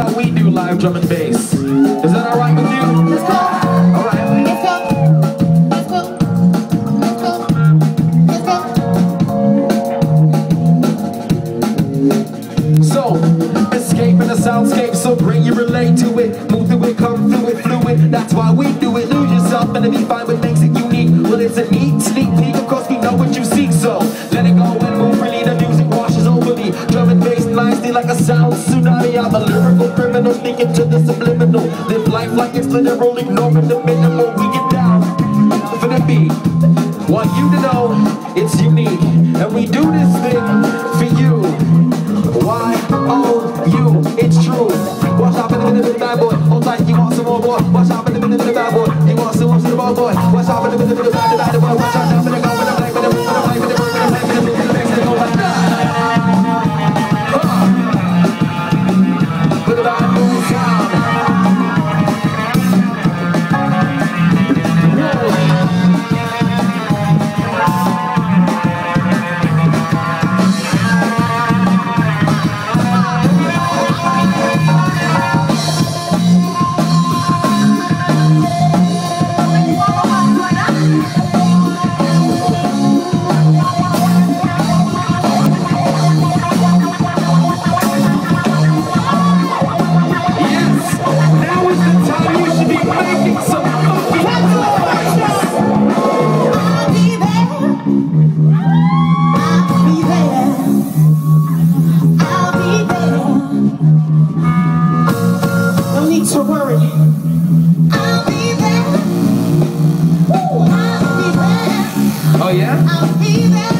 how we do live drum and bass. Is that alright with you? Let's go. Alright. Let's go. Soundscape, so bring you relate to it. Move through it, come through it, fluid. That's why we do it. Lose yourself and be fine what makes it unique. Well, it's a neat sneak peek, of course we know what you seek. So, let it go and move freely. The music washes over me. Drum and bass nicely like a sound subliminal, sneaking to the subliminal. Live life like it's literal, ignoring the minimal. We get down for the beat. Want you to know it's unique, and we do this thing for you. Why own you? It's true. Watch out for the minute, bad boy. Hold tight, you want some more boy. Watch out for the minute, bad boy. You want some more, some more boy. need to worry. I'll be back. Ooh, I'll be back. Oh yeah? I'll be back.